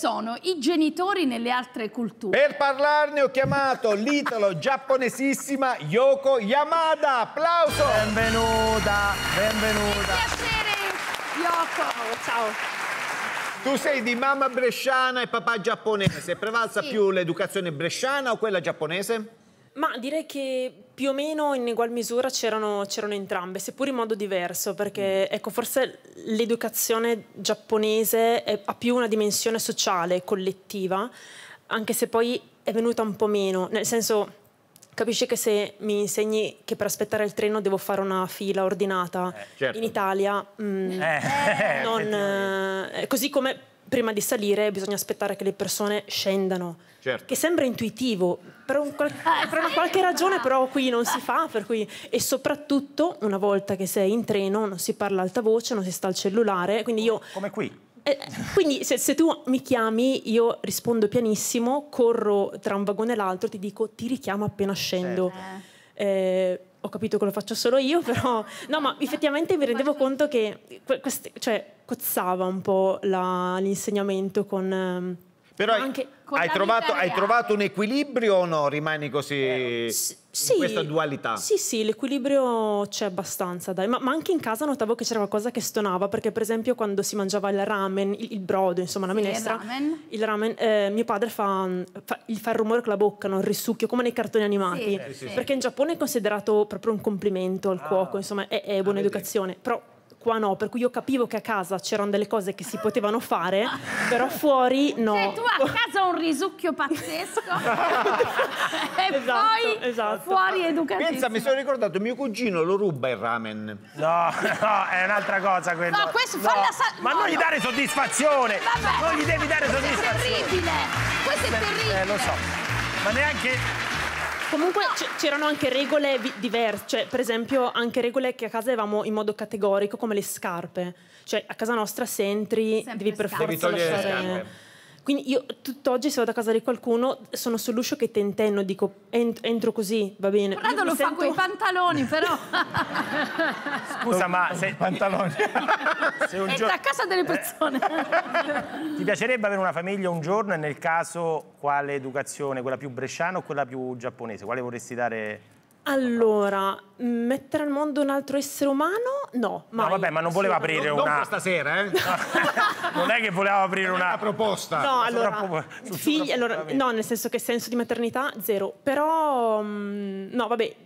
sono i genitori nelle altre culture? Per parlarne ho chiamato l'italo-giapponesissima Yoko Yamada. Applauso! Benvenuta, benvenuta. Piacere, Yoko. Ciao. Tu sei di mamma bresciana e papà giapponese. È prevalsa Sì. più l'educazione bresciana o quella giapponese? Ma direi che più o meno in egual misura c'erano, c'erano entrambe, seppur in modo diverso, perché ecco, forse l'educazione giapponese è- ha più una dimensione sociale, collettiva, anche se poi è venuta un po' meno, nel senso capisci che se mi insegni che per aspettare il treno devo fare una fila ordinata certo. in Italia, mm, Eh, non, eh, così come prima di salire bisogna aspettare che le persone scendano. Certo. Che sembra intuitivo, per, un qual- per una qualche ragione però qui non si fa, per cui, e soprattutto una volta che sei in treno non si parla alta voce, non si sta al cellulare, quindi io... Come qui. eh, quindi se, se tu mi chiami io rispondo pianissimo, corro tra un vagone e l'altro, ti dico ti richiamo appena scendo. Eh, ho capito che lo faccio solo io, però no, ma effettivamente mi rendevo conto che que- queste- cioè, cozzava un po' la- l'insegnamento con... ehm, Però hai, anche- con hai trovato, hai trovato un equilibrio o no? Rimani così S- in questa dualità? Sì, sì, l'equilibrio c'è abbastanza, dai. Ma, ma anche in casa notavo che c'era qualcosa che stonava, perché per esempio quando si mangiava il ramen, il, il brodo, insomma, la Sì, il minestra, ramen. il ramen, eh, mio padre fa, fa, gli fa il rumore con la bocca, no? il risucchio, come nei cartoni animati. Sì, sì, sì. Perché in Giappone è considerato proprio un complimento al cuoco, insomma, è, è buona educazione. Però qua no, per cui io capivo che a casa c'erano delle cose che si potevano fare, però fuori no. Cioè, tu a casa un risucchio pazzesco e Esatto, poi esatto. fuori educatissimo. Pensa, mi sono ricordato, mio cugino lo ruba il ramen. No, no, è un'altra cosa quello. No, questo falla sa- Ma no, non gli no. dare soddisfazione. Vabbè. Non gli devi dare Questo è soddisfazione. terribile. Questo è terribile. Eh, lo so. Ma neanche Comunque c'erano anche regole vi- diverse, cioè per esempio anche regole che a casa avevamo in modo categorico come le scarpe, cioè a casa nostra se entri Sempre devi per scarpe. Devi forza lasciare... Quindi io tutt'oggi se vado a casa di qualcuno sono sull'uscio che tentenno, dico ent- entro così, va bene. Io lo fa sento- con i pantaloni, però. Scusa, ma se, Pantaloni. se un giorno a casa delle persone. ti piacerebbe avere una famiglia un giorno e nel caso quale educazione, quella più bresciana o quella più giapponese? Quale vorresti dare? Allora, mettere al mondo un altro essere umano? No, No, mai. vabbè, ma non voleva aprire Non una questa sera, eh? Non è che voleva aprire Una una proposta. No, allora, sul figli, allora, no, nel senso che senso di maternità zero, però mm, no, vabbè,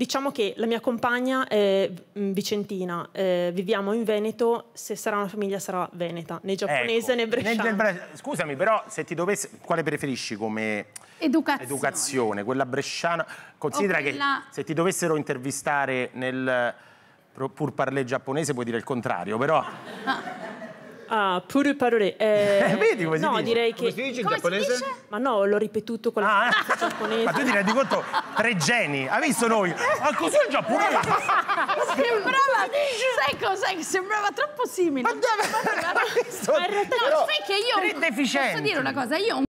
diciamo che la mia compagna è mm, vicentina, eh, viviamo in Veneto, se sarà una famiglia sarà veneta, né giapponese Ecco, né bresciana. Bre- Scusami, però se ti dovesse quale preferisci come Educazione. educazione, quella bresciana. Considera quella- che se ti dovessero intervistare nel pur parler giapponese puoi dire il contrario, però Ah, pure parole. Eh, Vedi come si no, dice? direi Come che... si dice in Come giapponese? dice? Ma no, l'ho ripetuto con la Ah, pronuncia giapponese. ma tu ti rendi conto? Tre geni, hai visto noi? Ma cos'è il giapponese? Sembrava, sai cos'è? Che sembrava troppo simile. Ma dove- hai visto? Ma in realtà No, sai che io tre deficienti. posso dire una cosa, io ho un